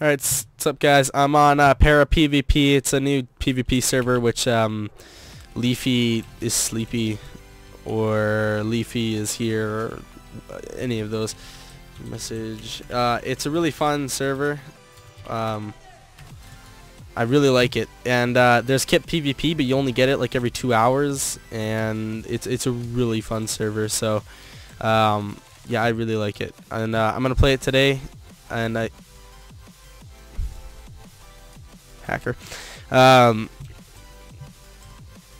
Alright, what's up guys? I'm on uh, Para PvP. It's a new PvP server which um, Leafy is sleepy or Leafy is here or any of those. Message. Uh, it's a really fun server. Um, I really like it. And uh, there's Kit PvP, but you only get it like every two hours, and it's it's a really fun server. So um, yeah, I really like it, and uh, I'm gonna play it today. And I hacker. Um,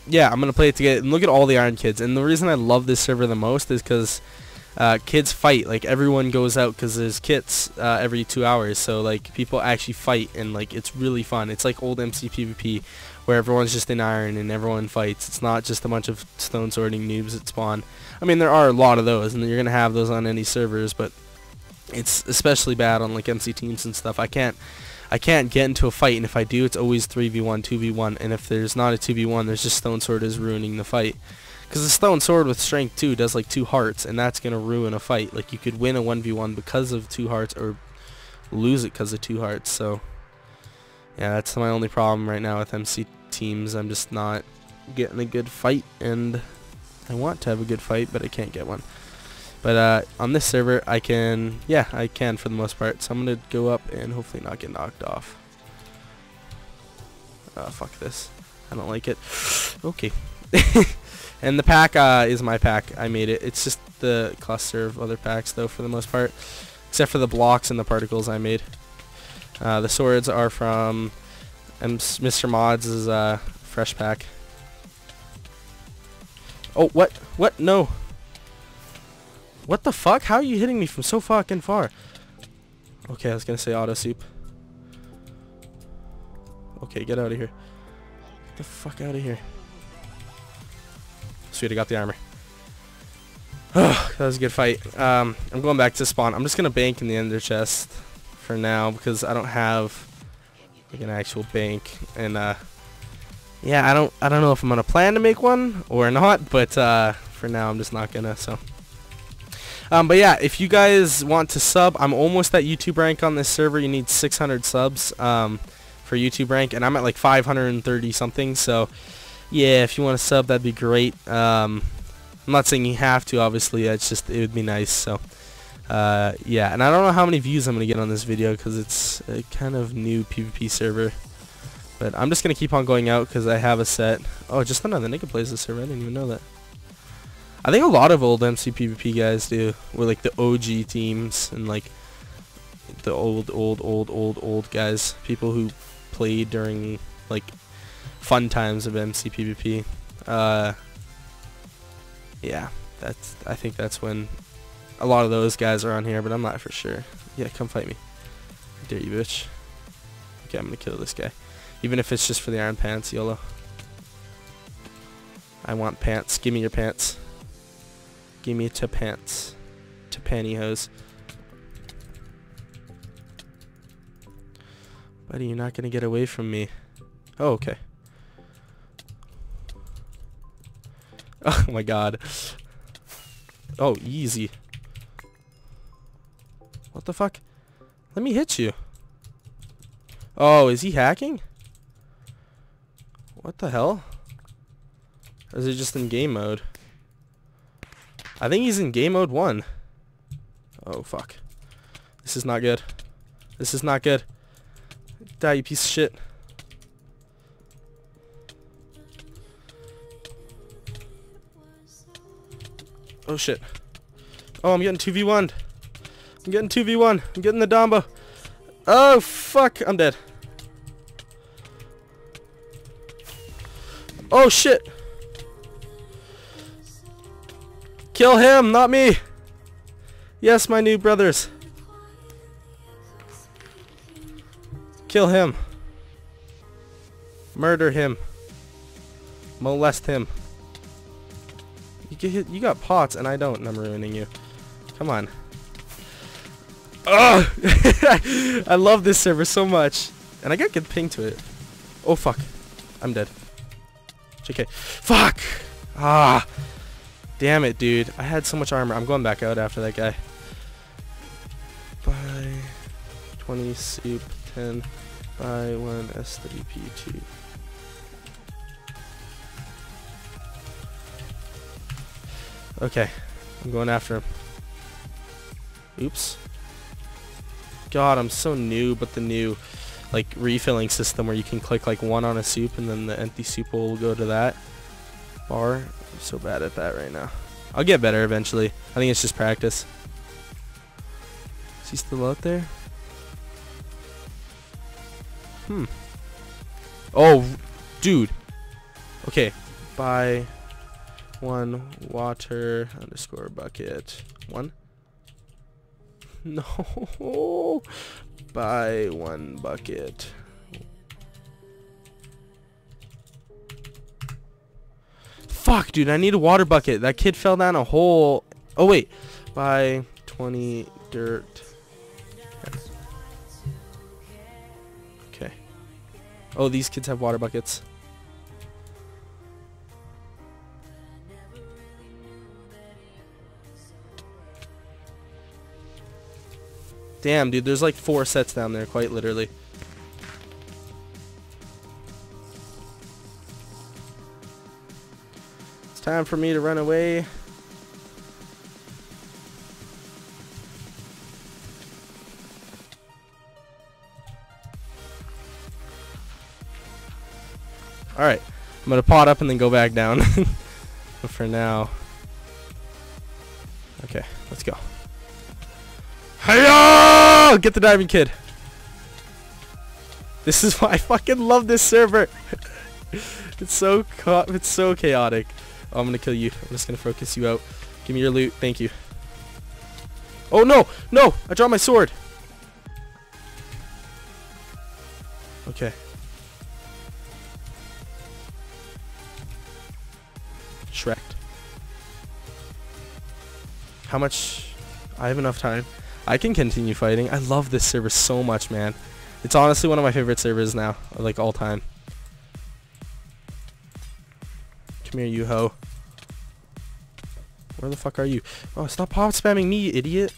yeah, I'm gonna play it together. And look at all the Iron Kids. And the reason I love this server the most is because uh, kids fight. Like everyone goes out because there's kits uh, every two hours. So like people actually fight, and like it's really fun. It's like old MC PvP where everyone's just in iron and everyone fights. It's not just a bunch of stone sorting noobs that spawn. I mean, there are a lot of those, and you're gonna have those on any servers, but it's especially bad on like MC teams and stuff. I can't I can't get into a fight, and if I do, it's always 3v1, 2v1, and if there's not a 2v1, there's just Stone Sword is ruining the fight. Because the Stone Sword with Strength 2 does like 2 hearts, and that's going to ruin a fight. Like, you could win a 1v1 because of 2 hearts, or lose it because of 2 hearts, so... Yeah, that's my only problem right now with MC teams. I'm just not getting a good fight, and I want to have a good fight, but I can't get one. But uh, on this server, I can, yeah, I can for the most part. So I'm going to go up and hopefully not get knocked off. Uh, fuck this. I don't like it. okay. and the pack uh, is my pack. I made it. It's just the cluster of other packs, though, for the most part. Except for the blocks and the particles I made. Uh, the swords are from Mr. Mods' uh, fresh pack. Oh, what? What? No. What the fuck? How are you hitting me from so fucking far? Okay, I was gonna say auto soup. Okay, get out of here. Get the fuck out of here. Sweet, I got the armor. Oh, that was a good fight. Um, I'm going back to spawn. I'm just gonna bank in the ender chest for now because I don't have like an actual bank and uh yeah I don't I don't know if I'm gonna plan to make one or not but uh for now I'm just not gonna so um, but yeah, if you guys want to sub, I'm almost at YouTube rank on this server. You need 600 subs um, for YouTube rank, and I'm at like 530 something. So yeah, if you want to sub, that'd be great. Um, I'm not saying you have to, obviously. It's just it would be nice. So uh, yeah, and I don't know how many views I'm gonna get on this video because it's a kind of new PvP server. But I'm just gonna keep on going out because I have a set. Oh, just another nigga plays this server. I didn't even know that. I think a lot of old MC PvP guys do. With like the OG teams and like the old, old, old, old, old guys. People who played during like fun times of MC PvP. Uh, yeah, that's. I think that's when a lot of those guys are on here, but I'm not for sure. Yeah, come fight me. I dare you, bitch. Okay, I'm gonna kill this guy. Even if it's just for the iron pants, YOLO. I want pants. Give me your pants. Give me to pants. To pantyhose. Buddy, you're not gonna get away from me. Oh, okay. Oh my god. Oh, easy. What the fuck? Let me hit you. Oh, is he hacking? What the hell? Or is it just in game mode? I think he's in game mode 1. Oh, fuck. This is not good. This is not good. Die, you piece of shit. Oh, shit. Oh, I'm getting 2v1. I'm getting 2v1. I'm getting the Dombo. Oh, fuck. I'm dead. Oh, shit. Kill him, not me. Yes, my new brothers. Kill him. Murder him. Molest him. You get you got pots and I don't and I'm ruining you. Come on. Ugh! I love this server so much. And I got good ping to it. Oh fuck. I'm dead. JK. Fuck! Ah! Damn it, dude. I had so much armor. I'm going back out after that guy. Bye. 20 soup, 10, buy 1 SWP2. Okay, I'm going after him. Oops. God, I'm so new, but the new like refilling system where you can click like one on a soup and then the empty soup will go to that bar. I'm so bad at that right now. I'll get better eventually. I think it's just practice. Is he still out there? Hmm. Oh, dude. Okay. Buy one water underscore bucket. One. No. Buy one bucket. Fuck, dude, I need a water bucket. That kid fell down a hole. Oh, wait. Buy 20 dirt. Okay. Oh, these kids have water buckets. Damn, dude, there's like four sets down there, quite literally. Time for me to run away. Alright, I'm going to pot up and then go back down. but for now... Okay, let's go. Hiya! Get the diamond kid. This is why I fucking love this server. it's so it's so chaotic. Oh, I'm gonna kill you. I'm just gonna focus you out. Give me your loot. Thank you. Oh no! No! I dropped my sword. Okay. Shrek. How much? I have enough time. I can continue fighting. I love this server so much, man. It's honestly one of my favorite servers now, like all time. Come here, you ho. Where the fuck are you? Oh, stop pot spamming me, idiot.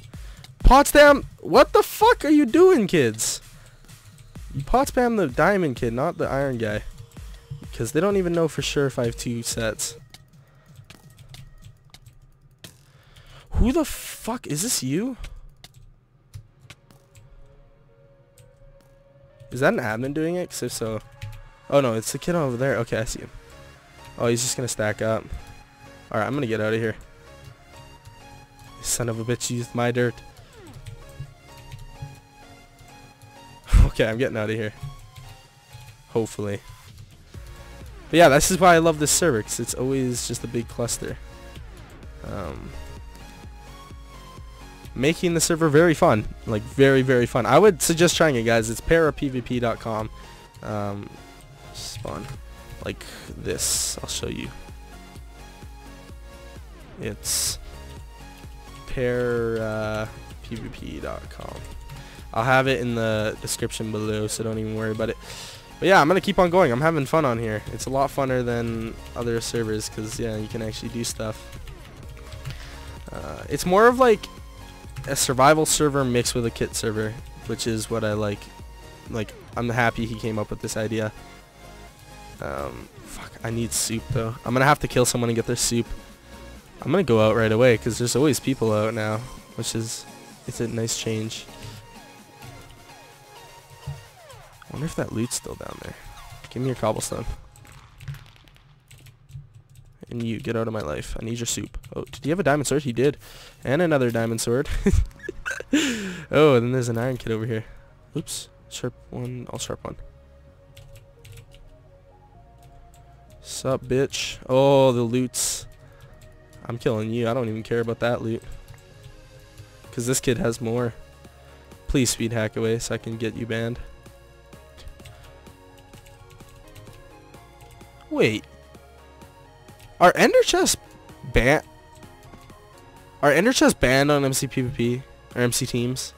Pot spam? What the fuck are you doing, kids? You pot spam the diamond kid, not the iron guy. Because they don't even know for sure if I have two sets. Who the fuck? Is this you? Is that an admin doing it? Cause if so... Oh no, it's the kid over there. Okay, I see him. Oh, he's just gonna stack up. Alright, I'm gonna get out of here. Son of a bitch used my dirt. okay, I'm getting out of here. Hopefully. But yeah, this is why I love this server, because it's always just a big cluster. Um, making the server very fun. Like, very, very fun. I would suggest trying it, guys. It's parapvp.com. Um, spawn. Like this. I'll show you. It's parapvp.com. I'll have it in the description below, so don't even worry about it. But yeah, I'm going to keep on going. I'm having fun on here. It's a lot funner than other servers because, yeah, you can actually do stuff. Uh, it's more of like a survival server mixed with a kit server, which is what I like. Like, I'm happy he came up with this idea. Um, fuck, I need soup though. I'm gonna have to kill someone and get their soup. I'm gonna go out right away because there's always people out now, which is it's a nice change. I wonder if that loot's still down there. Give me your cobblestone. And you, get out of my life. I need your soup. Oh, did he have a diamond sword? He did. And another diamond sword. oh, and then there's an iron kid over here. Oops. Sharp one. I'll sharp one. Sup, bitch? Oh, the loot's... I'm killing you. I don't even care about that loot. Because this kid has more. Please speed hack away so I can get you banned. Wait. Are Ender chests banned? Are Ender chests banned on MC PvP or MC teams?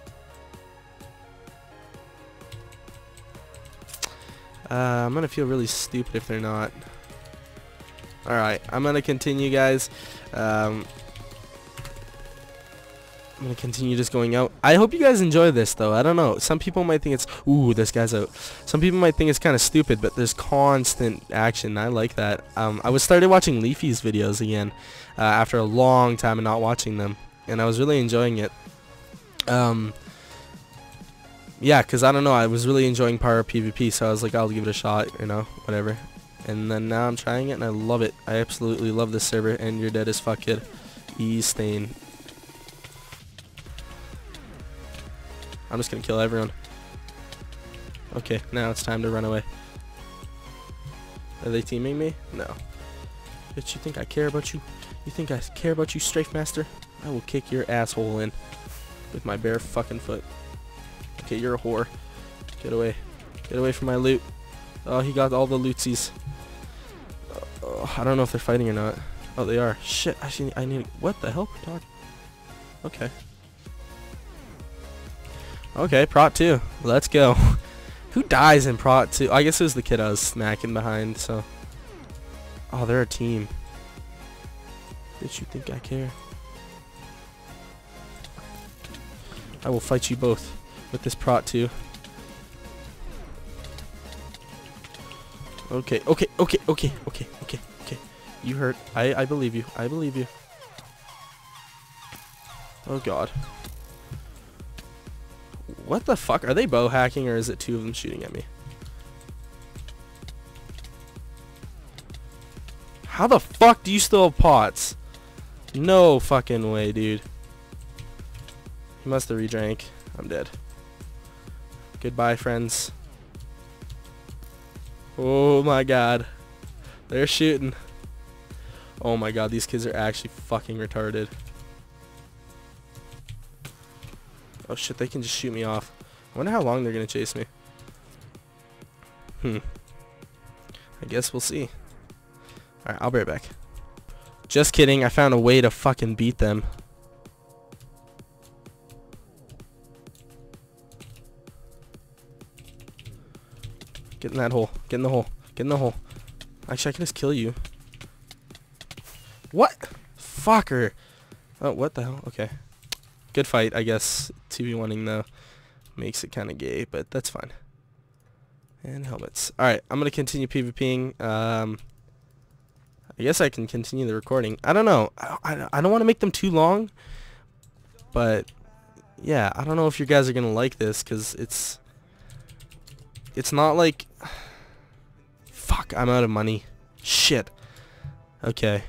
Uh, I'm gonna feel really stupid if they're not. Alright, I'm gonna continue guys. Um, I'm gonna continue just going out. I hope you guys enjoy this though. I don't know. Some people might think it's ooh, this guy's out. Some people might think it's kind of stupid, but there's constant action. I like that. Um, I was started watching Leafy's videos again uh, after a long time of not watching them, and I was really enjoying it. Um, yeah, cause I don't know. I was really enjoying Para PvP, so I was like, I'll give it a shot. You know, whatever. And then now I'm trying it, and I love it. I absolutely love this server. And you're dead as fuck, kid. E stain. I'm just gonna kill everyone. Okay, now it's time to run away. Are they teaming me? No. Bitch, you think I care about you? You think I care about you, Strafe Master? I will kick your asshole in with my bare fucking foot. Okay, you're a whore. Get away. Get away from my loot. Oh, he got all the lootsies. Oh, I don't know if they're fighting or not. Oh, they are. Shit, I should, I need. What the hell, dog? Okay. Okay, Prot 2. Let's go. Who dies in Prot 2? I guess it was the kid I was smacking behind, so. Oh, they're a team. Did you think I care? I will fight you both with this Prot 2. Okay, okay, okay, okay, okay, okay, okay. You hurt. I, I believe you. I believe you. Oh god. What the fuck? Are they bow hacking or is it two of them shooting at me? How the fuck do you still have pots? No fucking way, dude. He must have redrank. I'm dead. Goodbye, friends. Oh my god. They're shooting. Oh my god, these kids are actually fucking retarded. Oh shit, they can just shoot me off. I wonder how long they're gonna chase me. Hmm. I guess we'll see. Alright, I'll be right back. Just kidding, I found a way to fucking beat them. Get in that hole. Get in the hole. Get in the hole. Actually, I can just kill you. What? Fucker. Oh, what the hell? Okay. Good fight, I guess. 2v1ing though makes it kind of gay, but that's fine. And helmets. Alright, I'm going to continue PvPing. Um, I guess I can continue the recording. I don't know. I, I, I don't want to make them too long. But, yeah, I don't know if you guys are going to like this because it's... It's not like... Fuck, I'm out of money. Shit. Okay.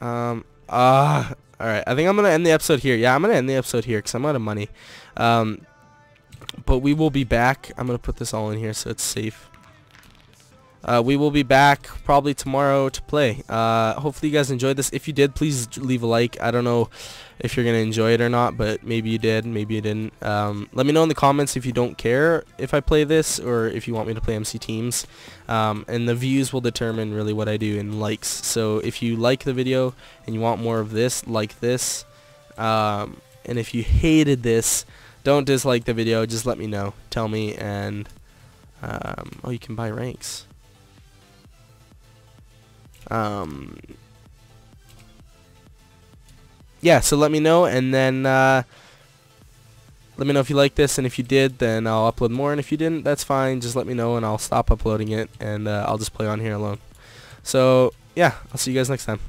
Um, ah, uh, Alright, I think I'm going to end the episode here. Yeah, I'm going to end the episode here because I'm out of money. Um, but we will be back. I'm going to put this all in here so it's safe. Uh, we will be back probably tomorrow to play. Uh, hopefully you guys enjoyed this. If you did, please leave a like. I don't know if you're going to enjoy it or not, but maybe you did, maybe you didn't. Um, let me know in the comments if you don't care if I play this or if you want me to play MC Teams. Um, and the views will determine really what I do in likes. So if you like the video and you want more of this, like this. Um, and if you hated this, don't dislike the video. Just let me know. Tell me and... Um, oh, you can buy ranks. Um, yeah, so let me know, and then uh, let me know if you like this, and if you did, then I'll upload more, and if you didn't, that's fine. Just let me know, and I'll stop uploading it, and uh, I'll just play on here alone. So, yeah, I'll see you guys next time.